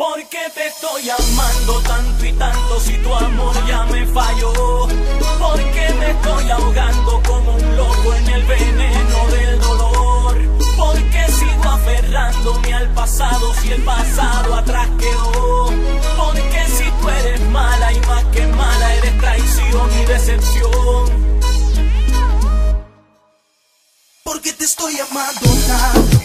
¿Por qué te estoy amando tanto y tanto si tu amor ya me falló? ¿Por qué me estoy ahogando como un loco en el veneno del dolor? ¿Por qué sigo aferrándome al pasado si el pasado atrás quedó? ¿Por qué si tú eres mala y más que mala eres traición y decepción? ¿Por qué te estoy amando tanto?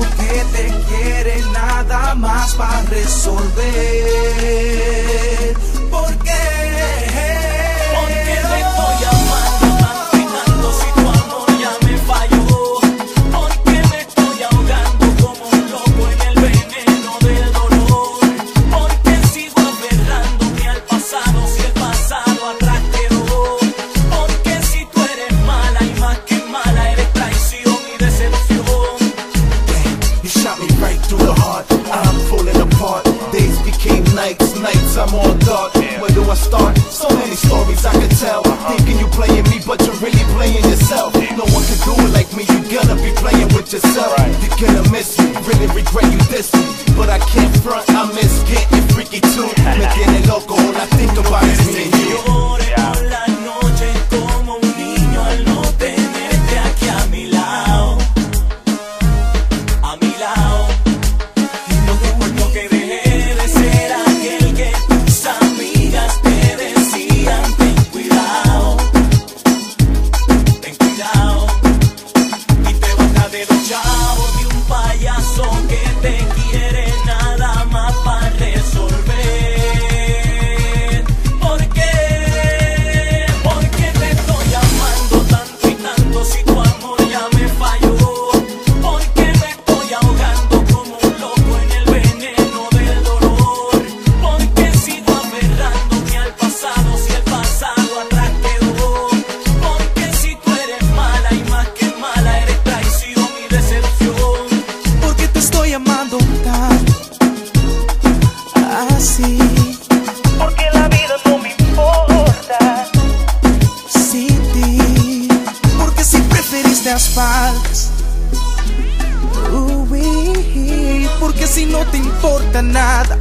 Que te quiere nada más para resolver. Nights, nights I'm all dark. Where do I start? So many stories I could tell. Thinking you playing me, but you're really playing yourself. No one can do it like me. You gotta be playing with yourself. You're gonna miss me, really regret you this. But I can't front. I miss getting freaky too. Porque la vida no me importa sin ti. Porque si preferiste asfaltos. porque si no te importa nada